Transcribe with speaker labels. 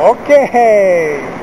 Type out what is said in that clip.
Speaker 1: Okay.